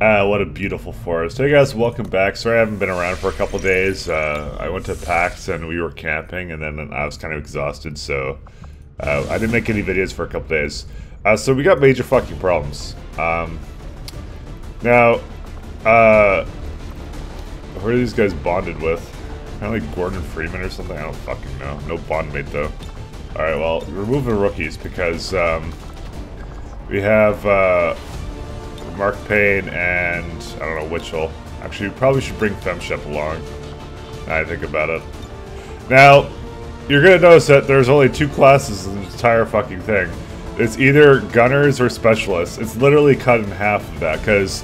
Ah, what a beautiful forest. Hey guys, welcome back. Sorry I haven't been around for a couple days. Uh, I went to PAX and we were camping and then I was kind of exhausted, so uh, I didn't make any videos for a couple days. Uh, so we got major fucking problems. Um, now, uh, who are these guys bonded with? Kind of like Gordon Freeman or something? I don't fucking know. No bondmate though. Alright, well, remove the rookies because um, we have... Uh, Mark Payne and, I don't know, Witchell. Actually, we probably should bring Femshep along. I think about it. Now, you're to notice that there's only two classes in the entire fucking thing. It's either gunners or specialists. It's literally cut in half of that, because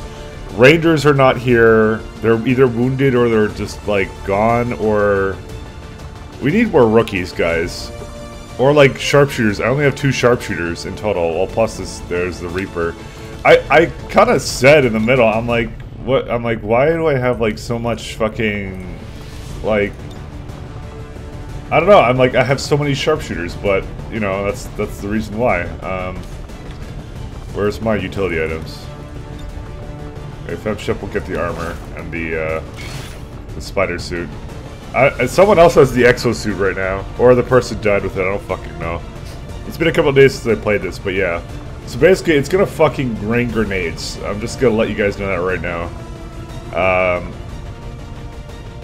rangers are not here. They're either wounded or they're just, like, gone, or... We need more rookies, guys. Or, like, sharpshooters. I only have two sharpshooters in total. Well, plus this, there's the Reaper. I, I kind of said in the middle, I'm like, what? I'm like, why do I have like so much fucking, like, I don't know. I'm like, I have so many sharpshooters, but you know, that's that's the reason why. Um, where's my utility items? Okay, Femshep will get the armor and the uh, the spider suit. I, someone else has the exosuit right now, or the person died with it. I don't fucking know. It's been a couple days since I played this, but yeah. So basically, it's gonna fucking rain grenades. I'm just gonna let you guys know that right now. Um,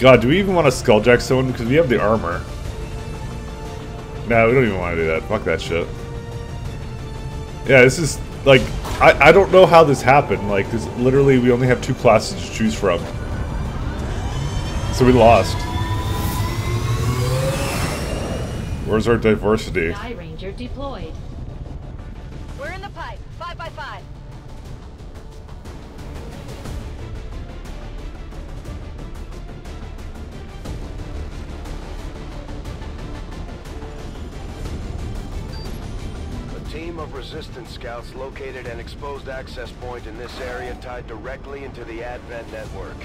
God, do we even want to skulljack someone? Because we have the armor. No, we don't even want to do that. Fuck that shit. Yeah, this is, like, I, I don't know how this happened. Like, this literally, we only have two classes to choose from. So we lost. Where's our diversity? Skyranger deployed. Team of resistance scouts located an exposed access point in this area tied directly into the Advent network.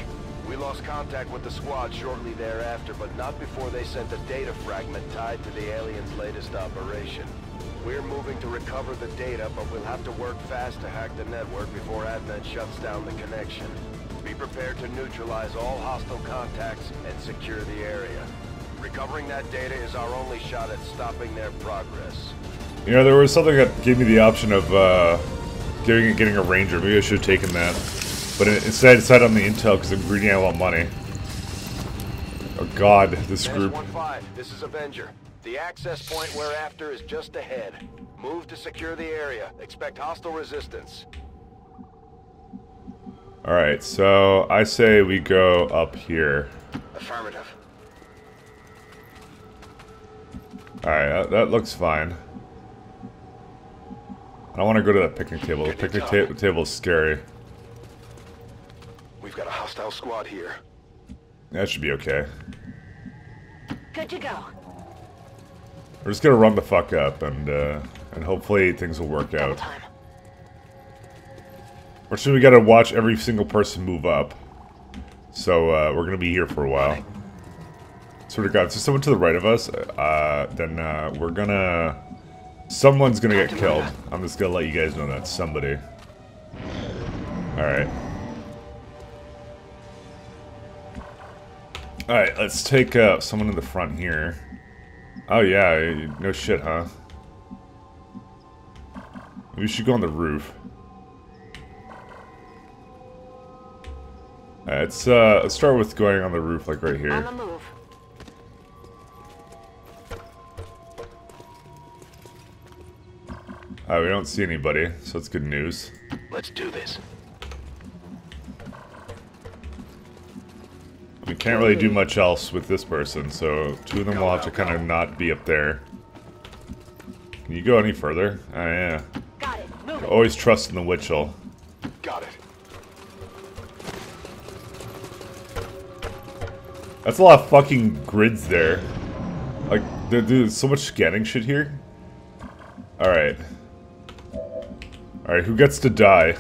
We lost contact with the squad shortly thereafter, but not before they sent a data fragment tied to the aliens' latest operation. We're moving to recover the data, but we'll have to work fast to hack the network before Advent shuts down the connection. Be prepared to neutralize all hostile contacts and secure the area. Recovering that data is our only shot at stopping their progress. You know, there was something that gave me the option of uh, getting getting a ranger. Maybe I should have taken that. But instead, I decided on the intel because I'm greedy. I want money. Oh God, this group. One This is Avenger. The access point we're after is just ahead. Move to secure the area. Expect hostile resistance. Alright, so I say we go up here. Affirmative. Alright, that, that, looks fine. I don't want to go to that picnic table. The picnic ta table is scary. We've got a hostile squad here. That should be okay. Good to go. We're just gonna run the fuck up and uh, and hopefully things will work out. Fortunately, we gotta watch every single person move up. So uh, we're gonna be here for a while. Sort of God, so someone to the right of us, uh, then uh, we're gonna... Someone's gonna get killed. I'm just gonna let you guys know that. Somebody. Alright. Alright, let's take uh, someone in the front here. Oh yeah, no shit, huh? We should go on the roof. Right, let's uh, let's start with going on the roof, like right here. On the move. Uh, we don't see anybody, so it's good news. Let's do this. We can't really do much else with this person, so two of them will have to kind of not be up there. Can you go any further? Oh, yeah. Got it. Move Always trust in the Witchell. Got it. That's a lot of fucking grids there. Like, there's so much scanning shit here. Alright. Alright, who gets to die?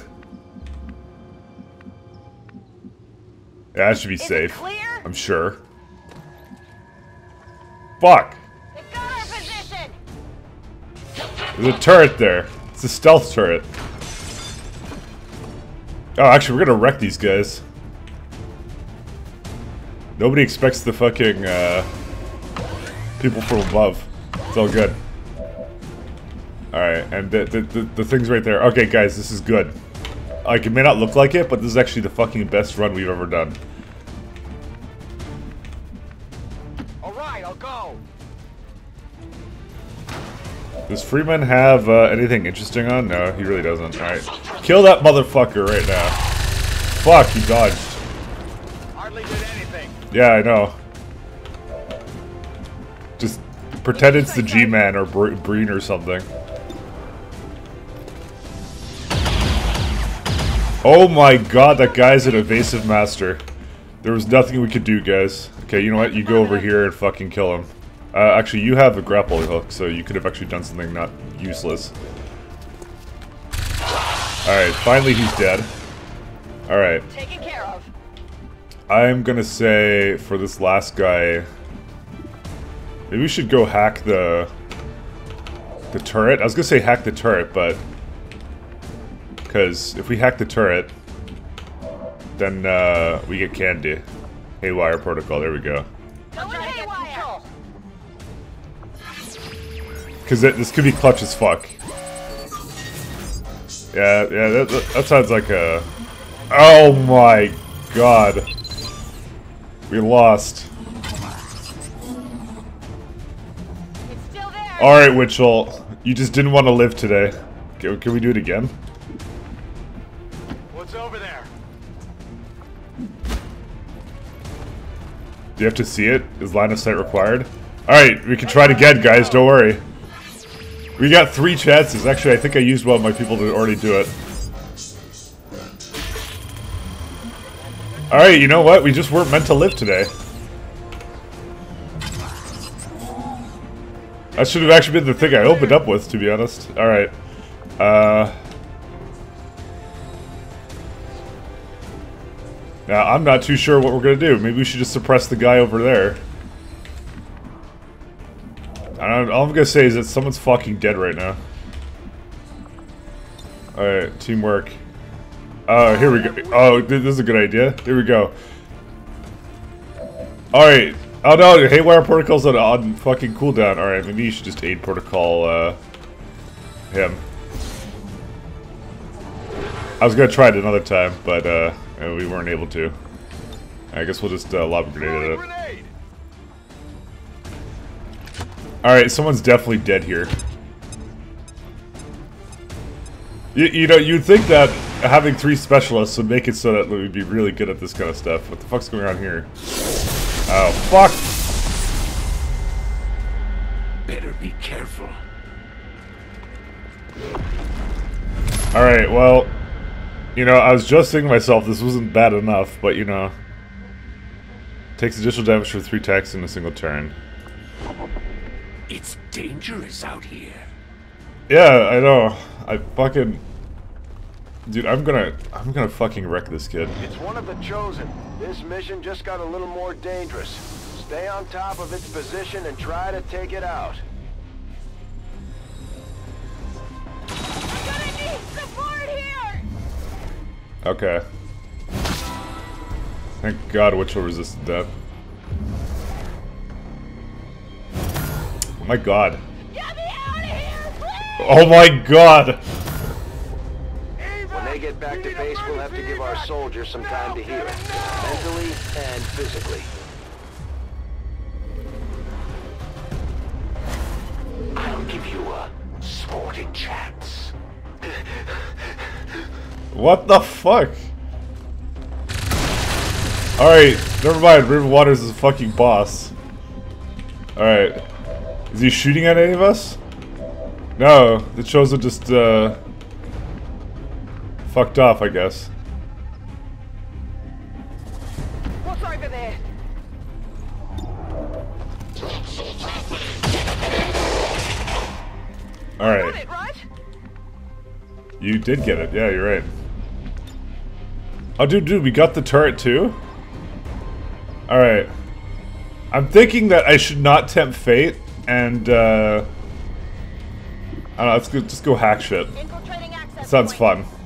Yeah, that should be Is safe. I'm sure. Fuck! They've got our position. There's a turret there. It's a stealth turret. Oh, actually, we're gonna wreck these guys. Nobody expects the fucking, uh, people from above. It's all good. Alright, and the, the, the, the thing's right there. Okay, guys, this is good. Like, it may not look like it, but this is actually the fucking best run we've ever done. All right, I'll go. Does Freeman have uh, anything interesting on? No, he really doesn't. Alright. Kill that motherfucker right now. Fuck, he dodged. Hardly did anything. Yeah, I know. Just pretend it's the G-Man or Bre Breen or something. Oh my god, that guy's an evasive master. There was nothing we could do, guys. Okay, you know what? You go over here and fucking kill him. Uh, actually, you have a grapple hook, so you could have actually done something not useless. Alright, finally he's dead. Alright. Taken care of. I'm gonna say for this last guy, maybe we should go hack the the turret. I was gonna say hack the turret, but because if we hack the turret, then uh, we get candy. Haywire protocol. There we go. Because this could be clutch as fuck. Yeah, yeah, that, that, that sounds like a. Oh my god. We lost. It's still there. Alright, Witchell. You just didn't want to live today. Can, can we do it again? Do you have to see it? Is line of sight required? Alright, we can try it again, guys. Don't worry. We got three chances. Actually, I think I used one of my people to already do it. Alright, you know what? We just weren't meant to live today. That should have actually been the thing I opened up with, to be honest. Alright. Uh... Now, I'm not too sure what we're gonna do. Maybe we should just suppress the guy over there. All I'm gonna say is that someone's fucking dead right now. Alright, teamwork. Oh, here we go. Oh, this is a good idea. Here we go. Alright. Oh no, Haywire Protocol's on, on fucking cooldown. Alright, maybe you should just aid protocol, uh, him. I was gonna try it another time, but, uh, we weren't able to. I guess we'll just, uh, lob a grenade at it. Alright, someone's definitely dead here. You, you know, you'd think that having three specialists would make it so that we'd be really good at this kind of stuff. What the fuck's going on here? Oh, fuck! Better be careful. Alright, well, you know, I was just thinking to myself this wasn't bad enough, but you know. Takes additional damage for three attacks in a single turn. It's dangerous out here. Yeah, I know. I fucking... Dude, I'm gonna... I'm gonna fucking wreck this kid. It's one of the chosen. This mission just got a little more dangerous. Stay on top of its position and try to take it out. Okay. Thank God Witchell resisted that. Oh my god. Get me out of here. Oh my god! When they get back to base, we'll have to give our soldiers some time to heal. Mentally and physically. I'll give you a sporting chance. What the fuck? Alright, never mind. River Waters is a fucking boss. Alright. Is he shooting at any of us? No, the Chosen just, uh... Fucked off, I guess. What's over there? Alright. Right? You did get it. Yeah, you're right. Oh, dude, dude, we got the turret too? Alright. I'm thinking that I should not tempt fate and, uh... I don't know, let's go, just go hack shit. Sounds point. fun.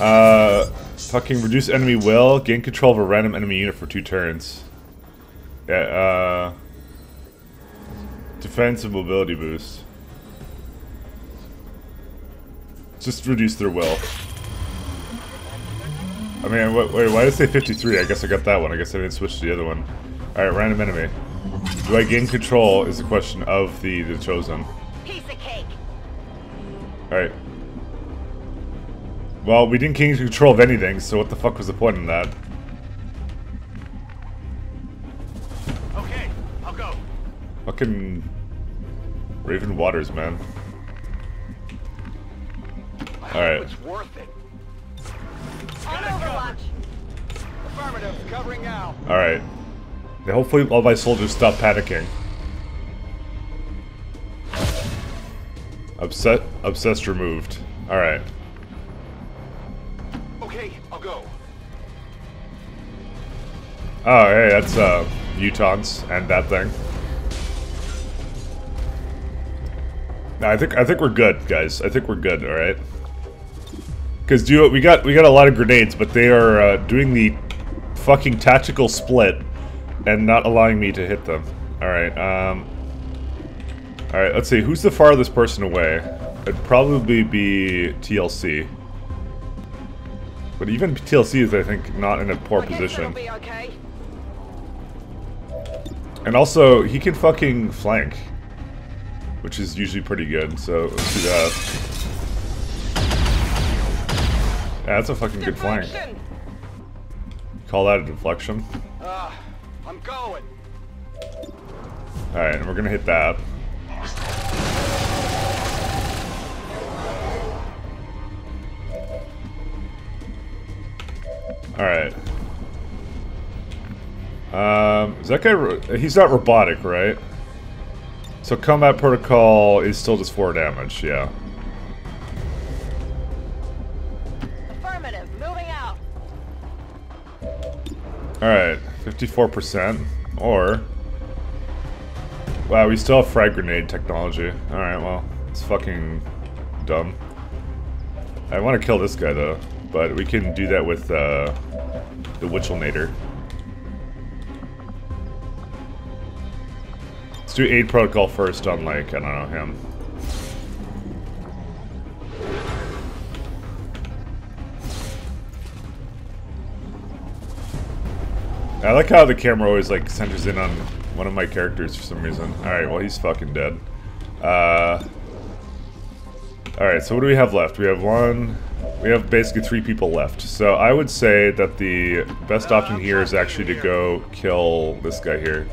Uh, fucking reduce enemy will. Gain control of a random enemy unit for two turns. Yeah, uh... Defense and mobility boost. Just reduce their will. I mean, wait, wait, why did it say 53? I guess I got that one. I guess I didn't switch to the other one. Alright, random enemy. Do I gain control is the question of the, the chosen. Piece of cake. Alright. Well, we didn't gain control of anything, so what the fuck was the point in that? Okay, I'll go. Fucking Raven Waters, man. I All right. it's worth it. On Overwatch. Affirmative, covering now. Alright. Now hopefully all my soldiers stop panicking. Upset obsessed removed. Alright. Okay, I'll go. Oh hey, that's uh mutons and that thing. No, I think I think we're good, guys. I think we're good, alright? Because do we got we got a lot of grenades, but they are uh, doing the fucking tactical split and not allowing me to hit them. Alright, um Alright, let's see, who's the farthest person away? It'd probably be TLC. But even TLC is, I think, not in a poor position. okay. And also, he can fucking flank. Which is usually pretty good, so let's do that. Yeah, that's a fucking good flank. Call that a deflection. Ah, I'm going. Alright, and we're gonna hit that. Alright. Um, is that guy... He's not robotic, right? So combat protocol is still just 4 damage, yeah. Alright, 54%. Or... Wow, we still have frag grenade technology. Alright, well, it's fucking dumb. I want to kill this guy, though. But we can do that with, uh, the Witchelnator. Let's do aid protocol first on, like, I don't know, him. I like how the camera always like centers in on one of my characters for some reason. Alright, well he's fucking dead. Uh Alright, so what do we have left? We have one we have basically three people left. So I would say that the best option here is actually to go kill this guy here.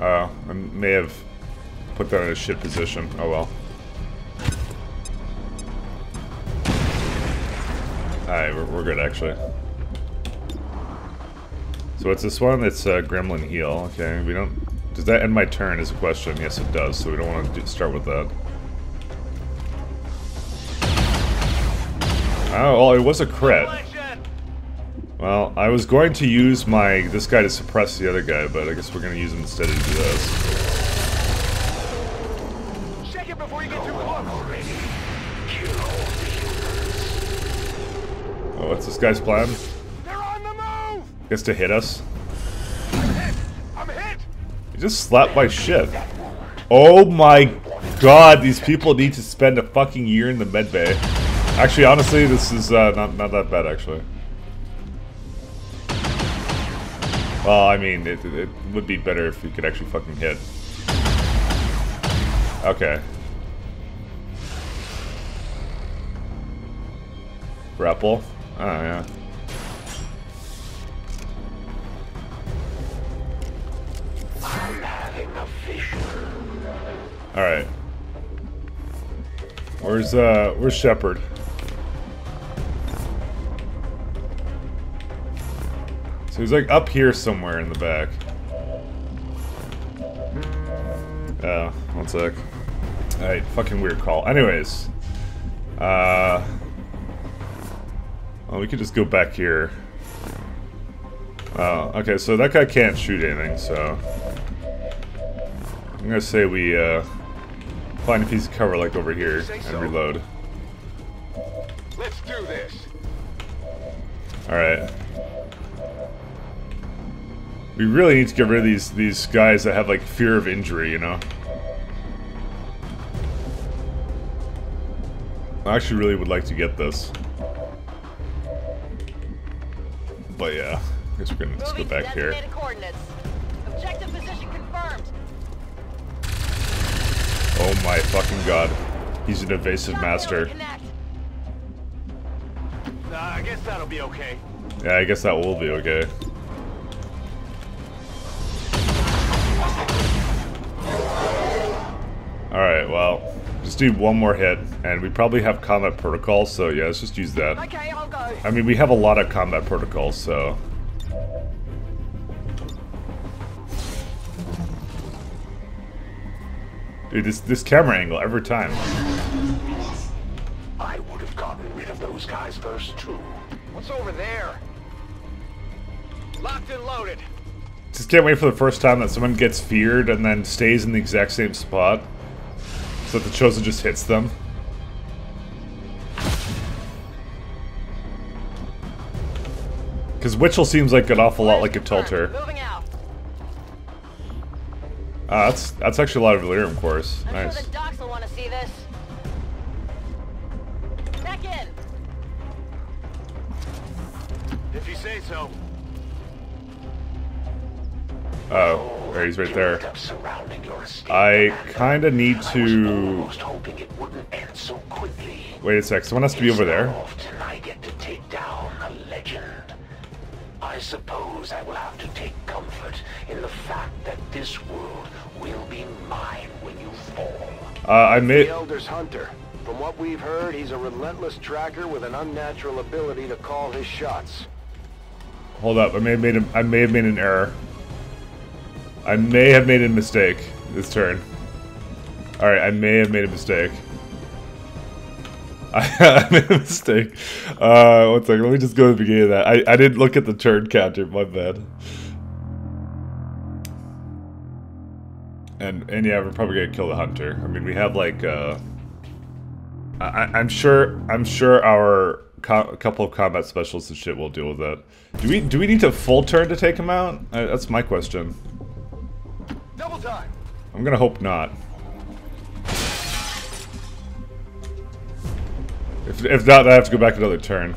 Uh, I may have put that in a shit position. Oh well. Alright, we're, we're good actually. So what's this one? It's uh, Gremlin Heal. Okay, we don't... Does that end my turn is a question? Yes, it does, so we don't want to do, start with that. Oh, well, it was a crit. Well, I was going to use my this guy to suppress the other guy, but I guess we're going to use him instead to do this. Shake it before you get too close. Oh, what's this guy's plan? They're on the move! Gets to hit us. I'm hit! You just slapped my shit. Oh my god, these people need to spend a fucking year in the med bay. Actually, honestly, this is uh, not not that bad, actually. Well, I mean, it, it would be better if we could actually fucking hit. Okay. Grapple? Oh, yeah. I'm having a vision. Alright. Where's, uh, where's Shepard? So he's like up here somewhere in the back. Oh, one sec. Alright, fucking weird call. Anyways. Uh... Well, we could just go back here. Oh, okay, so that guy can't shoot anything, so... I'm gonna say we, uh... find a piece of cover like over here and so. reload. Let's do this. Alright. We really need to get rid of these these guys that have like fear of injury, you know? I actually really would like to get this. But yeah, I guess we're gonna just go back here. Objective position confirmed. Oh my fucking god. He's an evasive master. connect. Uh, I guess that'll be okay. Yeah, I guess that will be okay. Alright, well, just need one more hit, and we probably have combat protocol, so yeah, let's just use that. Okay, I'll go. I mean, we have a lot of combat protocols, so... Dude, this, this camera angle, every time. I would have gotten rid of those guys first, too. What's over there? Locked and loaded. Just can't wait for the first time that someone gets feared and then stays in the exact same spot. So that the chosen just hits them. Because Witchell seems like an awful lot like a Tilter. Ah, that's that's actually a lot of Delirium cores. I'm Nice. sure the docs will want to see this. Back in. If you say so. Oh, there he's right there. ended up surrounding your estate, I kinda need to... almost hoping it wouldn't end so quickly. Wait a sec, someone has to be over there. Suppose I will have to take comfort in the fact that this world will be mine when you fall. Uh, I The may... Elder's Hunter. From what we've heard, he's a relentless tracker with an unnatural ability to call his shots. Hold up, I may have made a, I may have made an error. I may have made a mistake this turn. Alright, I may have made a mistake. I, made a mistake. Uh, one second, let me just go to the beginning of that. I, I didn't look at the turn counter, my bad. And, and yeah, we're probably gonna kill the hunter. I mean, we have like, uh... I, I'm sure, I'm sure our a couple of combat specialists and shit will deal with that. Do we, do we need to full turn to take him out? Uh, that's my question. Double time. I'm gonna hope not. If, if not, I have to go back another turn.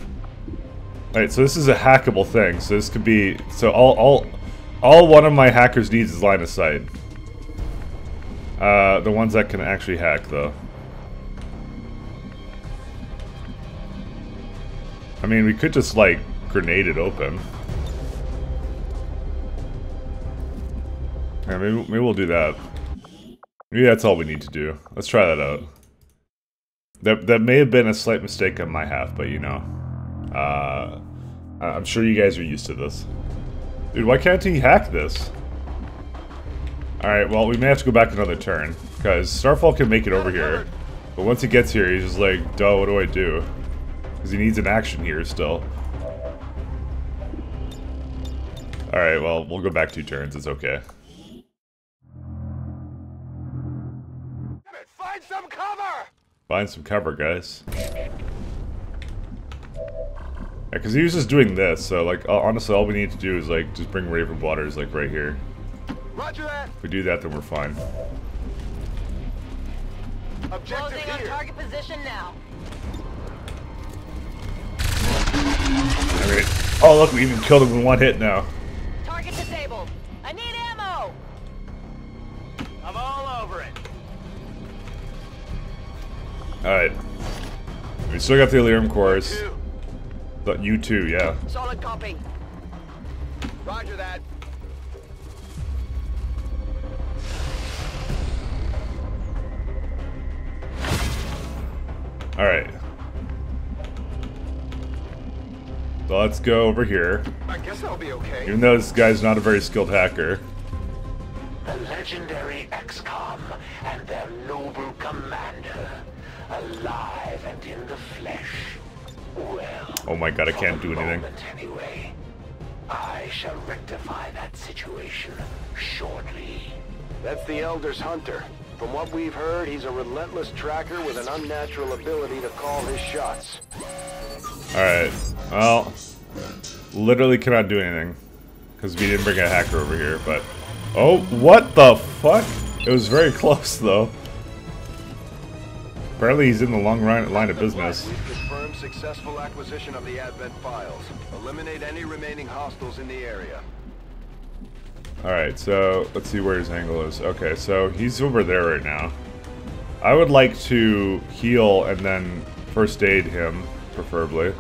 Alright, so this is a hackable thing, so this could be... So all, all, all one of my hackers needs is line of sight. Uh, the ones that can actually hack, though. I mean, we could just, like, grenade it open. Yeah, maybe, maybe we'll do that. Maybe that's all we need to do. Let's try that out. That, that may have been a slight mistake on my half, but you know. Uh, I'm sure you guys are used to this. Dude, why can't he hack this? Alright, well, we may have to go back another turn. Because Starfall can make it over here. But once he gets here, he's just like, duh, what do I do? Because he needs an action here still. Alright, well, we'll go back two turns. It's okay. Find some cover, guys. Yeah, because he was just doing this, so, like, uh, honestly, all we need to do is, like, just bring Raven Waters, like, right here. Roger that. If we do that, then we're fine. Objective Closing on target position now. I mean, oh, look, we even killed him in one hit now. Alright. We still got the Elerium cores. But you too, yeah. Solid copy. Roger that. Alright. So let's go over here. I guess that'll be okay. Even though this guy's not a very skilled hacker. The legendary XCOM and their noble commander, alive and in the flesh. Well, Oh my god, I can't do anything. moment Anyway, I shall rectify that situation shortly. That's the Elder's Hunter. From what we've heard, he's a relentless tracker with an unnatural ability to call his shots. Alright. Well, literally cannot do anything. Because we didn't bring a hacker over here, but... Oh, what the fuck? It was very close, though. Apparently he's in the long run, line of business. We've successful acquisition of the Advent files. Eliminate any remaining hostiles in the area. Alright, so let's see where his angle is. Okay, so he's over there right now. I would like to heal and then first aid him, preferably.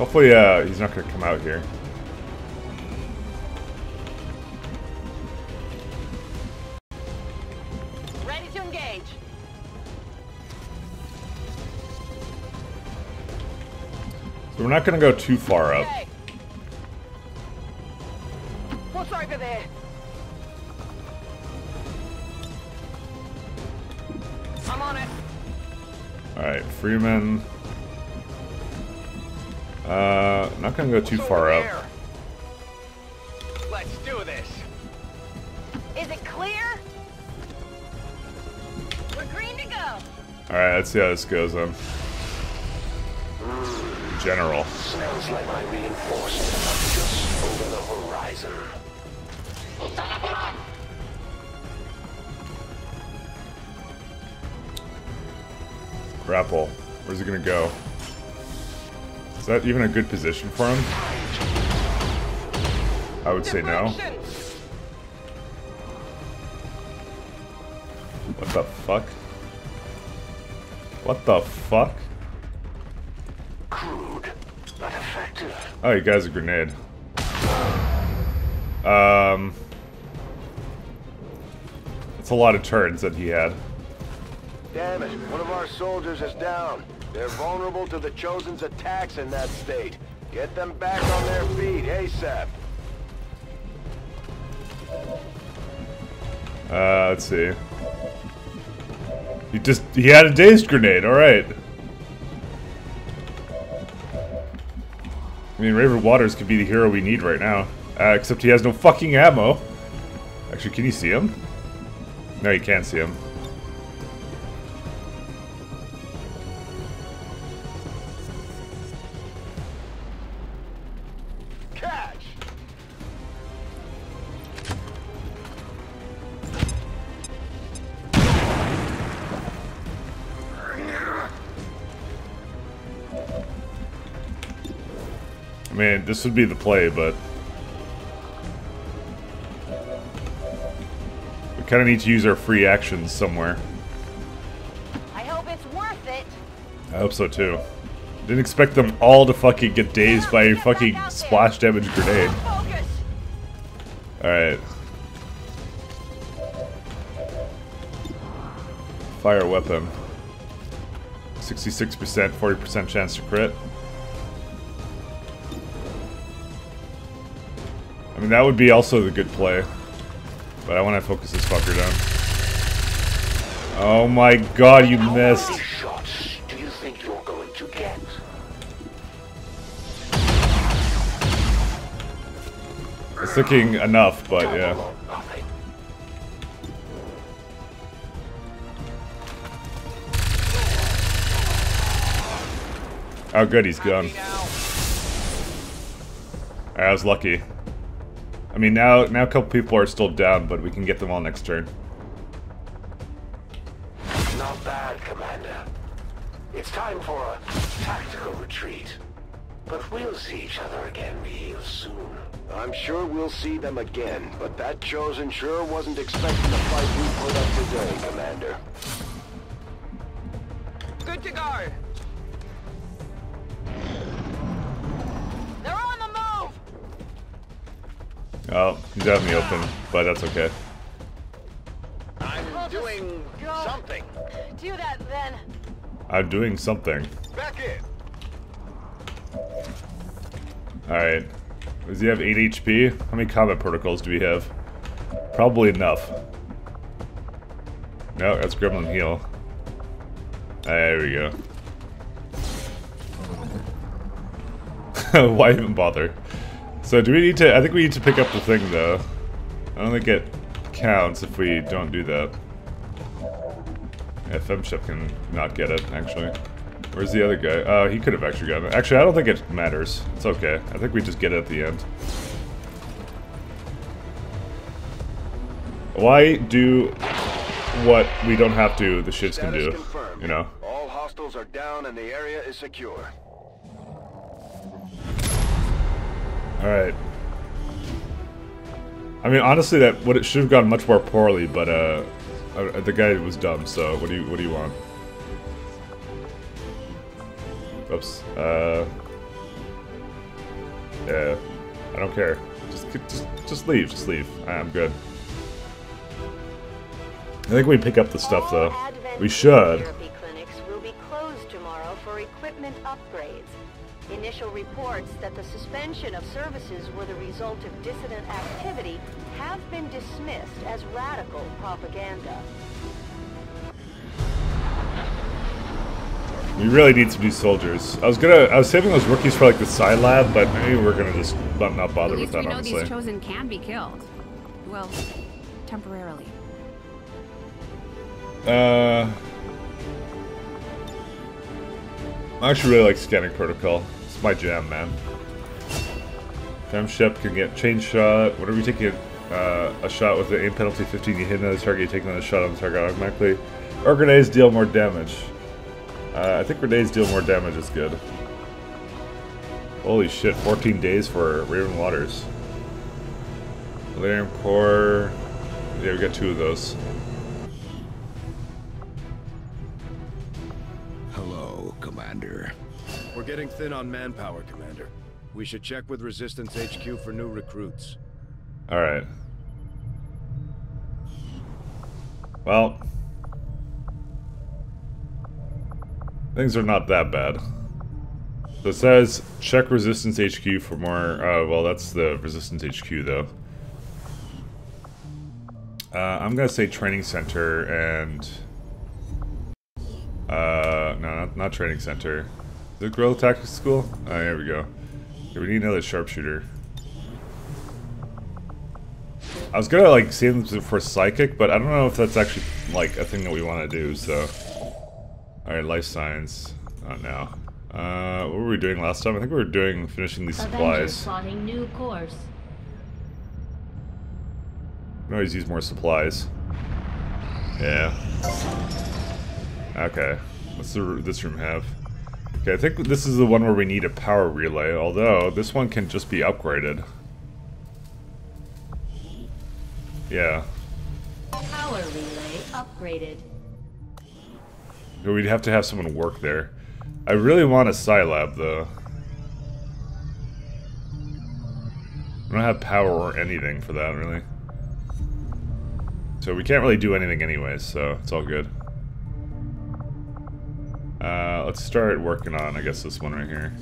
Hopefully uh, he's not going to come out here. Ready to engage. So we're not going to go too far up. Okay. What's over there? I'm on it. Alright, Freeman. Uh, not gonna go too far up. Let's do this! Is it clear? We're green to go. Alright, let's see how this goes then. General. Smells like my reinforcements are just over the horizon. Grapple. Where's he gonna go? Is that even a good position for him? I would say no. What the fuck? What the fuck? Crude, but effective. Oh, he guys a grenade. Um... It's a lot of turns that he had. Damn it, one of our soldiers is down. They're vulnerable to the Chosen's attacks in that state. Get them back on their feet, ASAP. Uh, let's see. He just, he had a dazed grenade, alright. I mean, Raven Waters could be the hero we need right now. Uh, except he has no fucking ammo. Actually, can you see him? No, you can't see him. I mean, this would be the play, but... We kind of need to use our free actions somewhere. I hope it's worth it. I hope so too. Didn't expect them all to fucking get dazed by a fucking splash damage grenade. Alright. Fire weapon. 66%, 40% chance to crit. I mean, that would be also the good play. But I want to focus this fucker down. Oh my god, you How missed. many shots do you think you're going to get? I was thinking enough, but yeah. Oh good, he's gone. I was lucky. I mean, now now a couple people are still down, but we can get them all next turn. Not bad, Commander. It's time for a tactical retreat. But we'll see each other again real soon. I'm sure we'll see them again, but that Chosen sure wasn't expecting the fight we put up today, Commander. Good to go. Oh, he's out in the open, but that's okay. I'm oh, doing something. Do that then. I'm doing something. Back in. Alright. Does he have 8 HP? How many combat protocols do we have? Probably enough. No, that's Gremlin heal. Ah, there we go. Why even bother? So do we need to... I think we need to pick up the thing, though. I don't think it counts if we don't do that. Femshep can not get it, actually. Where's the other guy? Oh, he could have actually gotten it. Actually, I don't think it matters. It's okay. I think we just get it at the end. Why do what we don't have to, the shits can do? You know? All hostiles are down and the area is secure. Alright. I mean, honestly, that would it should have gone much more poorly, but uh, uh, the guy was dumb. So what do you what do you want? Oops. Uh. Yeah. I don't care. Just just just leave. Just leave. I'm good. I think we pick up the stuff though. We should. Therapy clinics will be closed tomorrow for equipment. Initial reports that the suspension of services were the result of dissident activity have been dismissed as radical propaganda. We really need some new soldiers. I was gonna, I was saving those rookies for like the side lab, but maybe we're gonna just not, not bother At with least that, we know honestly. these chosen can be killed. Well, temporarily. Uh, I actually really like scanning protocol. My jam, man. Femshep can get chain shot. Whenever you take a, uh, a shot with the aim penalty 15, you hit another target, you take another shot on the target automatically. Or grenades deal more damage. Uh, I think grenades deal more damage is good. Holy shit, 14 days for Raven Waters. Valerium Core. Yeah, we got two of those. Getting thin on manpower, Commander. We should check with Resistance HQ for new recruits. Alright. Well. Things are not that bad. So it says, check Resistance HQ for more... Oh, well, that's the Resistance HQ, though. Uh, I'm gonna say Training Center and... Uh, no, not, not Training Center. It Guerrilla Tactics School? Oh, here we go. Okay, we need another sharpshooter. I was gonna like save them for psychic, but I don't know if that's actually like a thing that we want to do. So, all right, life science. Oh no. Uh, what were we doing last time? I think we were doing finishing these Avengers supplies. plotting new course. We can always use more supplies. Yeah. Okay. What's the, this room have? Okay, I think this is the one where we need a power relay, although this one can just be upgraded. Yeah. Power relay upgraded. We'd have to have someone work there. I really want a Psi Lab, though. I don't have power or anything for that, really. So we can't really do anything anyways, so it's all good. Uh, let's start working on, I guess, this one right here.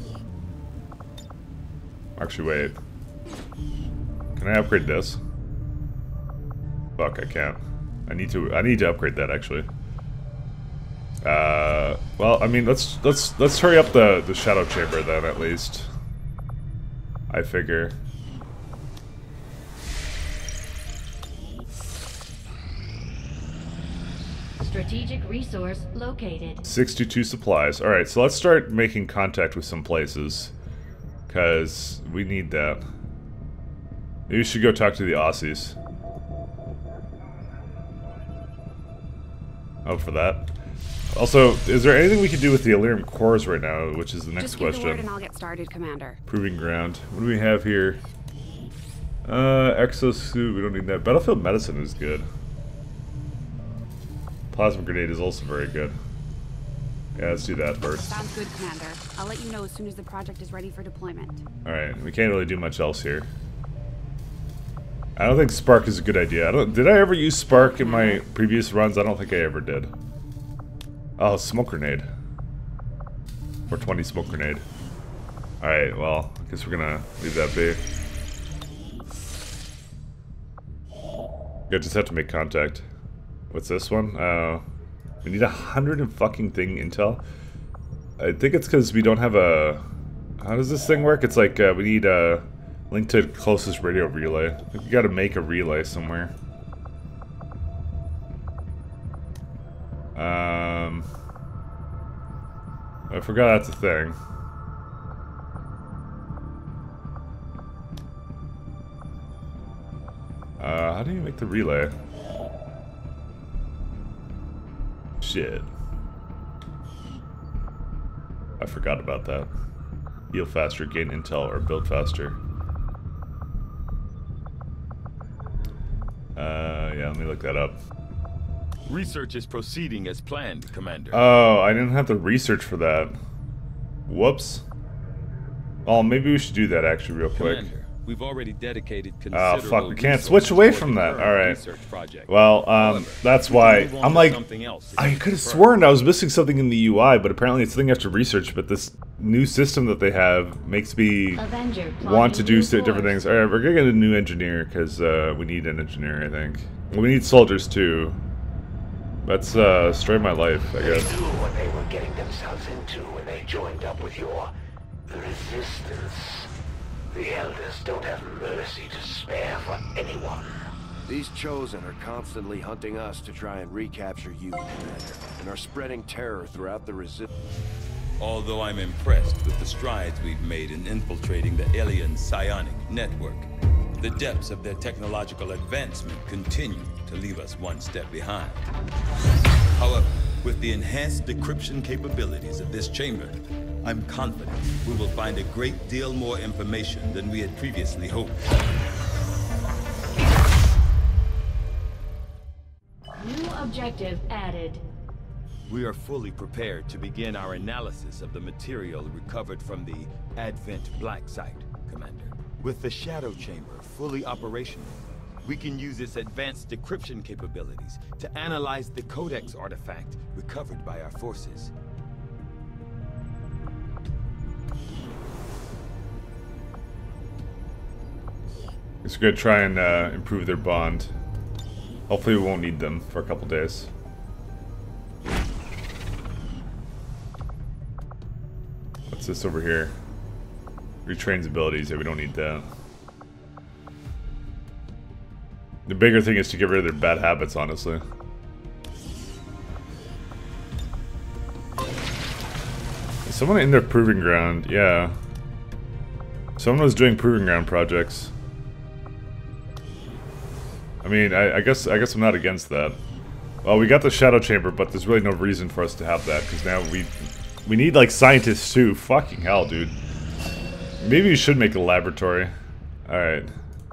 Actually, wait. Can I upgrade this? Fuck, I can't. I need to. I need to upgrade that actually. Uh, well, I mean, let's let's let's hurry up the the shadow chamber then at least. I figure. Strategic resource located. 62 supplies. All right, so let's start making contact with some places, cause we need that. Maybe we should go talk to the Aussies. Oh, for that. Also, is there anything we can do with the Elerium cores right now, which is the next Just give the word question. and I'll get started, Commander. Proving ground. What do we have here? Uh, exosuit. We don't need that. Battlefield medicine is good. Plasma grenade is also very good. Yeah, let's do that first. Sounds good, Commander. I'll let you know as soon as the project is ready for deployment. Alright, we can't really do much else here. I don't think Spark is a good idea. I don't. Did I ever use Spark in my mm-hmm. previous runs? I don't think I ever did. Oh, smoke grenade. Or 20 smoke grenade. Alright, well, I guess we're gonna leave that be. Yeah, just have to make contact. What's this one? Oh, We need a hundred and fucking thing intel. I think it's because we don't have a. How does this thing work? It's like uh, we need a link to closest radio relay. We got to make a relay somewhere. Um, I forgot that's a thing. Uh, how do you make the relay? Shit. I forgot about that. Heal faster, gain intel, or build faster. Uh, yeah, let me look that up. Research is proceeding as planned, Commander. Oh, I didn't have to research for that. Whoops. Oh, maybe we should do that actually real quick. Commander, we've already dedicated Oh, considerable fuck, we can't switch away from that. Alright. project. Well, um, However, that's why I'm like, else I could have sworn I was missing something in the UI, but apparently it's something I have to research. But this new system that they have makes me want to do different things. All right, we're gonna get a new engineer because uh, we need an engineer. I think we need soldiers too. That's uh, story of my life, I They guess. knew what they were getting themselves into when they joined up with your resistance. The Elders don't have mercy to spare for anyone. These Chosen are constantly hunting us to try and recapture you, Commander, and are spreading terror throughout the resistance. Although I'm impressed with the strides we've made in infiltrating the alien psionic network, the depths of their technological advancement continue to leave us one step behind. However, with the enhanced decryption capabilities of this chamber, I'm confident we will find a great deal more information than we had previously hoped. New objective added. We are fully prepared to begin our analysis of the material recovered from the Advent Black Site, Commander. With the Shadow Chamber fully operational, we can use its advanced decryption capabilities to analyze the Codex artifact recovered by our forces. It's gonna try and uh, improve their bond. Hopefully, we won't need them for a couple days. What's this over here? Retrains abilities. Yeah, we don't need that. The bigger thing is to get rid of their bad habits, honestly. Is someone in their proving ground? Yeah. Someone was doing proving ground projects. I mean, I, I guess I guess I'm not against that. Well, we got the shadow chamber, but there's really no reason for us to have that because now we we need like scientists too. Fucking hell, dude. Maybe you should make a laboratory. All right,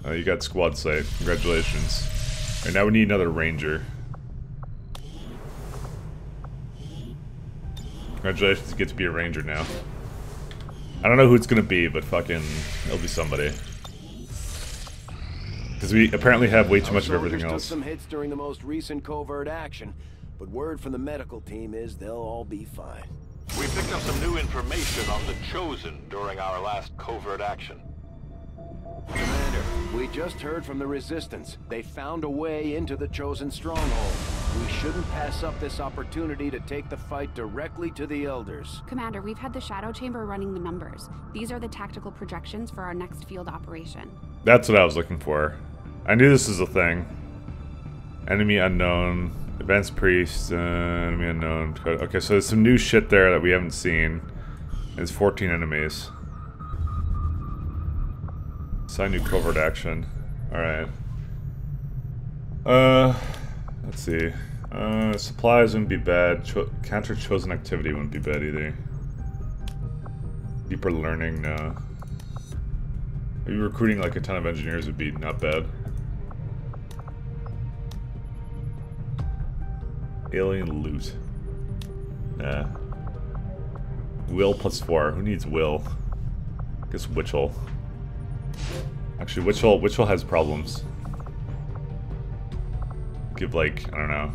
uh, you got Squadsight. Congratulations. And now we need another ranger. Congratulations, you get to be a ranger now. I don't know who it's gonna be, but fucking, it'll be somebody. Because we apparently have way too much of everything else. took some hits during the most recent covert action, but word from the medical team is they'll all be fine. We picked up some new information on the Chosen during our last covert action. Commander, we just heard from the Resistance. They found a way into the Chosen stronghold. We shouldn't pass up this opportunity to take the fight directly to the Elders. Commander, we've had the Shadow Chamber running the numbers. These are the tactical projections for our next field operation. That's what I was looking for. I knew this was a thing. Enemy unknown. Advent priest. Uh, enemy unknown. Okay, so there's some new shit there that we haven't seen. There's 14 enemies. Sign new covert action. Alright. Uh, let's see. Uh, supplies wouldn't be bad. Cho counter chosen activity wouldn't be bad either. Deeper learning, no. Maybe recruiting like a ton of engineers would be not bad. Alien loot. Nah. Will plus four. Who needs will? I guess Witchell. Actually, Witchell, Witchell has problems. Give like, I don't know,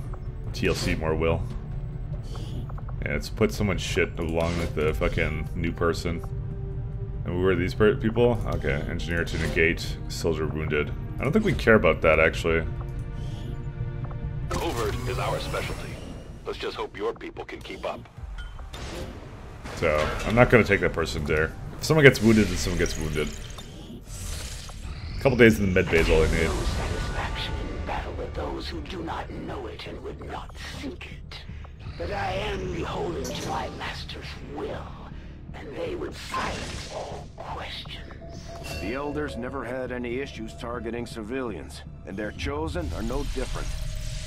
TLC more will. Yeah, let's put someone's shit along with the fucking new person. And who are these people? Okay, engineer to negate, soldier wounded. I don't think we care about that actually. Covert is our specialty. Let's just hope your people can keep up. So, I'm not gonna take that person there. If someone gets wounded, then someone gets wounded. A couple days in the med bay is all I need. No satisfaction in battle with those who do not know it and would not seek it. But I am beholden to my master's will, and they would silence all questions. The Elders never had any issues targeting civilians, and their Chosen are no different.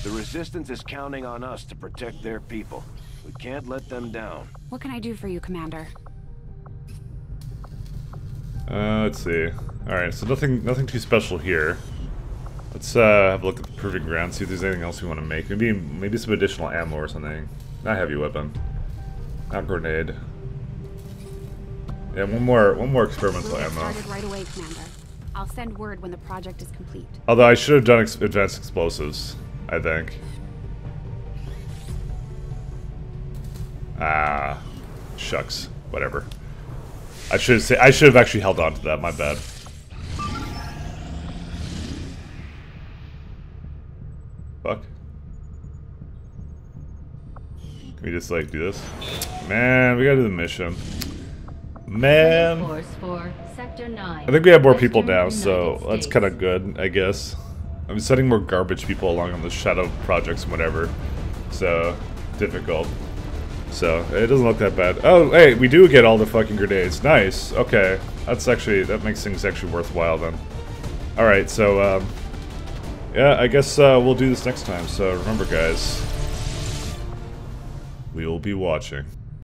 The Resistance is counting on us to protect their people. We can't let them down. What can I do for you, Commander? Uh, let's see. Alright, so nothing nothing too special here. Let's uh, have a look at the Proving Ground, see if there's anything else we want to make. Maybe maybe some additional ammo or something. Not heavy weapon. Not grenade. Yeah, one more one more experimental We'll ammo. right away, Commander. I'll send word when the project is complete. Although I should have done ex advanced explosives, I think. Ah, shucks. Whatever. I should say I should have actually held on to that. My bad. Fuck. Can we just like do this? Man, we gotta do the mission. Man. Force for Sector 9. I think we have more people now, so that's kind of good, I guess. I'm sending more garbage people along on the shadow projects and whatever. So, difficult. So, it doesn't look that bad. Oh, hey, we do get all the fucking grenades. Nice. Okay. That's actually, that makes things actually worthwhile then. Alright, so, um, yeah, I guess uh, we'll do this next time. So, remember, guys, we will be watching.